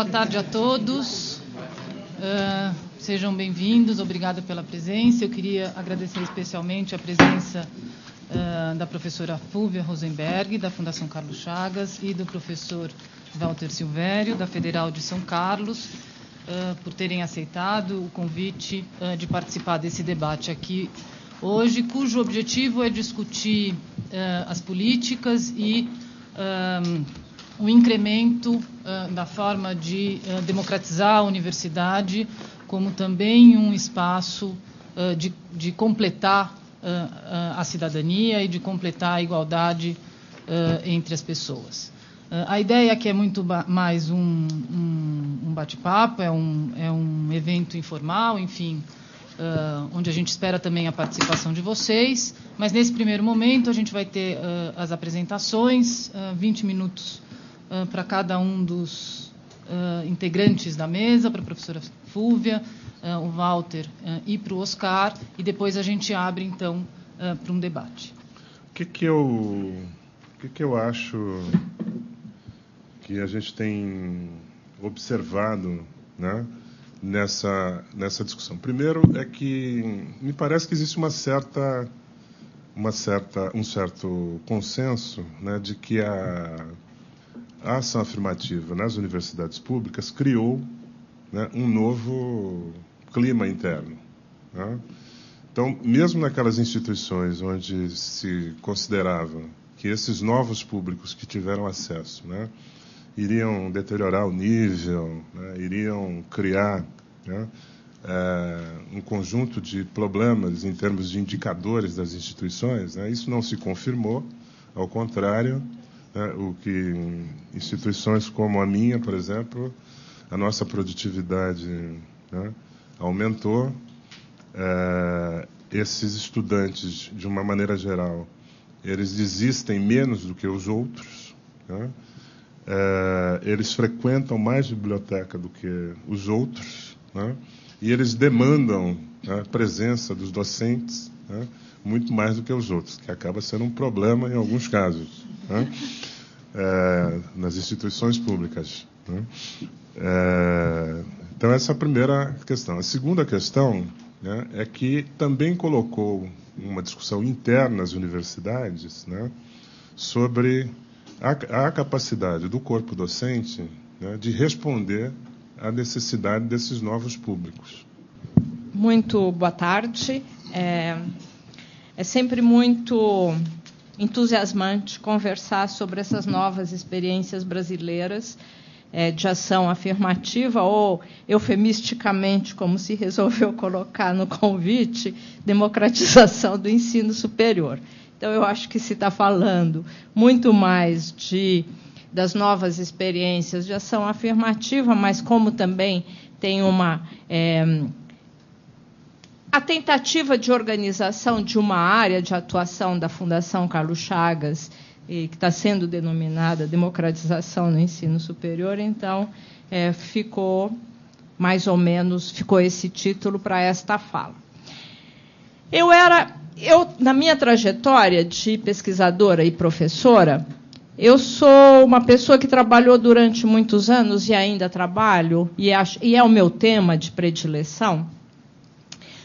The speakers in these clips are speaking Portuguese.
Boa tarde a todos. Uh, sejam bem-vindos. Obrigada pela presença. Eu queria agradecer especialmente a presença uh, da professora Fúvia Rosenberg, da Fundação Carlos Chagas, e do professor Walter Silvério, da Federal de São Carlos, uh, por terem aceitado o convite de participar desse debate aqui hoje, cujo objetivo é discutir as políticas e o incremento uh, da forma de uh, democratizar a universidade, como também um espaço uh, de, de, completar a cidadania e de completar a igualdade entre as pessoas. A ideia aqui é muito mais um, um, um bate-papo, é um, é um evento informal, enfim, onde a gente espera também a participação de vocês, mas nesse primeiro momento a gente vai ter as apresentações, 20 minutos uh, para cada um dos uh, integrantes da mesa, para a professora Fúvia, uh, o Walter e para o Oscar, e depois a gente abre, então, para um debate. O que, que, eu, o que, que eu acho que a gente tem observado né, nessa, nessa discussão? Primeiro é que me parece que existe uma certa uma certa, um certo consenso né, de que a a ação afirmativa nas universidades públicas criou né, um novo clima interno. Né? Então, mesmo naquelas instituições onde se considerava que esses novos públicos que tiveram acesso né, iriam deteriorar o nível, né, iriam criar né, é, um conjunto de problemas em termos de indicadores das instituições, né, isso não se confirmou, ao contrário, né, o que instituições como a minha, por exemplo, a nossa produtividade né, aumentou. É, esses estudantes, de uma maneira geral, eles desistem menos do que os outros. Né? É, eles frequentam mais biblioteca do que os outros. Né? E eles demandam né, a presença dos docentes né? muito mais do que os outros, que acaba sendo um problema em alguns casos é, nas instituições públicas. É, então, essa é a primeira questão. A segunda questão né, é que também colocou uma discussão interna nas universidades sobre a, a, capacidade do corpo docente né, de responder à necessidade desses novos públicos. Muito boa tarde. É, é sempre muito entusiasmante conversar sobre essas novas experiências brasileiras é, de ação afirmativa, ou eufemisticamente, como se resolveu colocar no convite, democratização do ensino superior. Então, eu acho que se está falando muito mais de das novas experiências de ação afirmativa, mas como também tem uma é, a tentativa de organização de uma área de atuação da Fundação Carlos Chagas, que está sendo denominada democratização no ensino superior, então é, ficou mais ou menos ficou esse título para esta fala. Eu era, eu na minha trajetória de pesquisadora e professora, eu sou uma pessoa que trabalhou durante muitos anos e ainda trabalho e, acho, e é o meu tema de predileção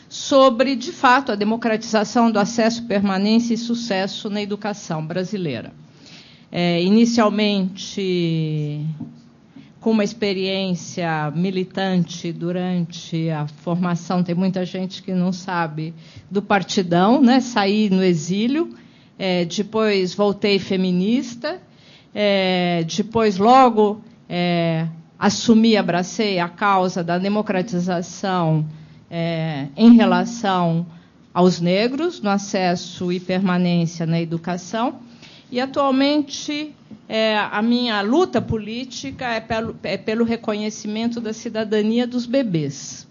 sobre, de fato, a democratização do acesso, permanência e sucesso na educação brasileira. É, inicialmente, com uma experiência militante durante a formação, tem muita gente que não sabe, do partidão, né? saí no exílio, é, depois voltei feminista, é, depois, logo, é, assumi, abracei a causa da democratização é, em relação aos negros no acesso e permanência na educação. E, atualmente, é, a minha luta política é pelo, é pelo, reconhecimento da cidadania dos bebês,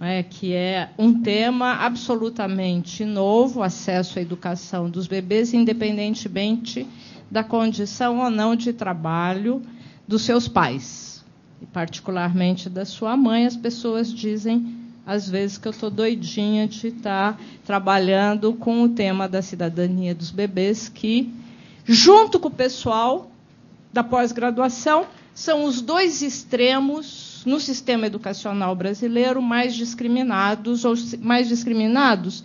é, que é um tema absolutamente novo acesso à educação dos bebês, independentemente da condição ou não de trabalho dos seus pais, e particularmente da sua mãe. As pessoas dizem às vezes que eu estou doidinha de estar tá trabalhando com o tema da cidadania dos bebês, que, junto com o pessoal da pós-graduação, são os dois extremos no sistema educacional brasileiro mais discriminados ou mais discriminados?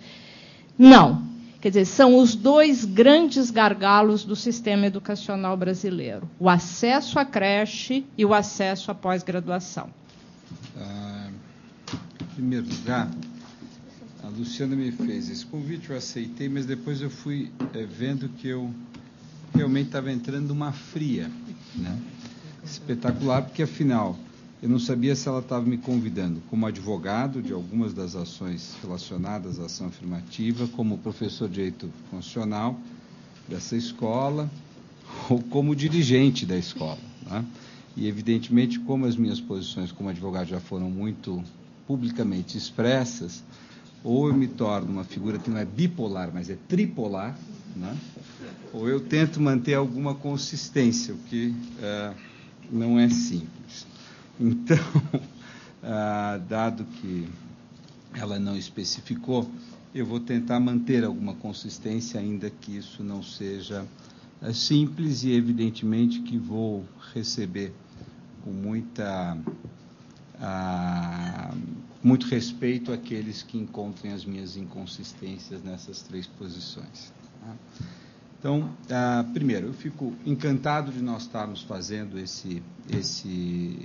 Não. Quer dizer, são os dois grandes gargalos do sistema educacional brasileiro: o acesso à creche e o acesso à pós-graduação. Ah, em primeiro lugar, a Luciana me fez esse convite, eu aceitei, mas depois eu fui é, vendo que eu realmente estava entrando numa fria. Né? espetacular, porque afinal eu não sabia se ela estava me convidando como advogado de algumas das ações relacionadas à ação afirmativa, como professor de direito constitucional dessa escola, ou como dirigente da escola. Né? E, evidentemente, como as minhas posições como advogado já foram muito publicamente expressas, ou eu me torno uma figura que não é bipolar, mas é tripolar, né? ou eu tento manter alguma consistência, o que. Uh, não é simples. Então, ah, dado que ela não especificou, eu vou tentar manter alguma consistência, ainda que isso não seja ah, simples, e evidentemente que vou receber com muita. Ah, muito respeito àqueles que encontrem as minhas inconsistências nessas três posições. Tá? Então, ah, primeiro, eu fico encantado de nós estarmos fazendo esse, esse,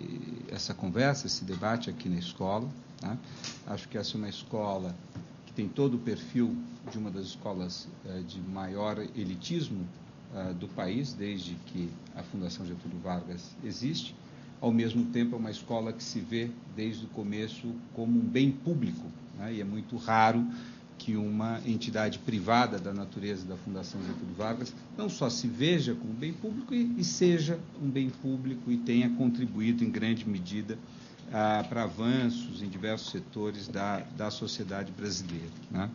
essa conversa, esse debate aqui na escola. Tá? Acho que essa é uma escola que tem todo o perfil de uma das escolas eh, de maior elitismo ah, do país, desde que a Fundação Getúlio Vargas existe. Ao mesmo tempo, é uma escola que se vê desde o começo como um bem público, né? e é muito raro que uma entidade privada da natureza da Fundação Getúlio Vargas não só se veja como bem público e, e seja um bem público e tenha contribuído em grande medida ah, para avanços em diversos setores da, da sociedade brasileira. Né?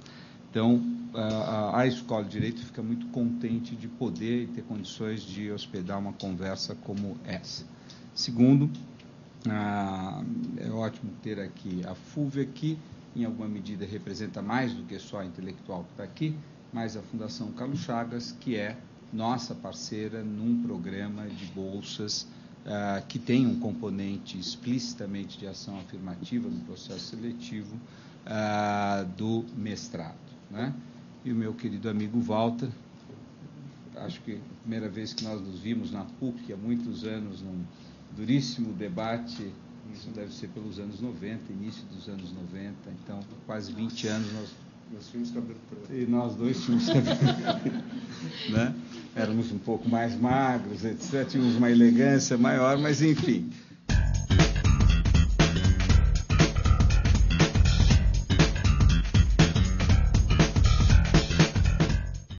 Então, a, a Escola de Direito fica muito contente de poder e ter condições de hospedar uma conversa como essa. Segundo, ah, é ótimo ter aqui a Fúvia aqui, em alguma medida representa mais do que só a intelectual que está aqui, mas a Fundação Carlos Chagas, que é nossa parceira num programa de bolsas uh, que tem um componente explicitamente de ação afirmativa no processo seletivo uh, do mestrado. Né? E o meu querido amigo Walter, acho que a primeira vez que nós nos vimos na PUC, há muitos anos, num duríssimo debate isso deve ser pelos anos 90, início dos anos 90, então quase 20 anos nós. Nós tínhamos cabelo preto. E nós dois tínhamos cabelo né? Éramos um pouco mais magros, etc. Tínhamos uma elegância maior, mas enfim.